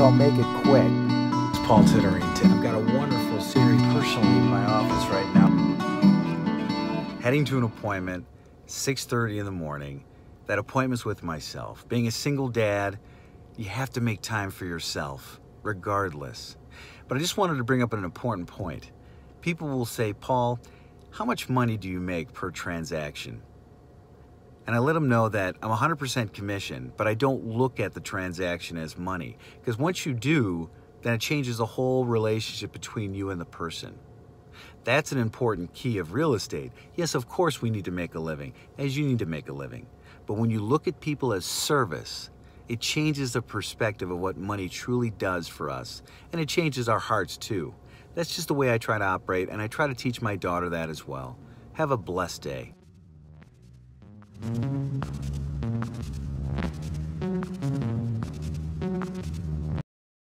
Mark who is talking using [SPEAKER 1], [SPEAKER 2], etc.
[SPEAKER 1] I'll make it quick.
[SPEAKER 2] It's Paul Titterington. I've got a wonderful series personally in my office right now. Heading to an appointment, 6.30 in the morning. That appointment's with myself. Being a single dad, you have to make time for yourself, regardless. But I just wanted to bring up an important point. People will say, Paul, how much money do you make per transaction? And I let them know that I'm 100% commission, but I don't look at the transaction as money. Because once you do, then it changes the whole relationship between you and the person. That's an important key of real estate. Yes, of course we need to make a living, as you need to make a living. But when you look at people as service, it changes the perspective of what money truly does for us. And it changes our hearts too. That's just the way I try to operate, and I try to teach my daughter that as well. Have a blessed day.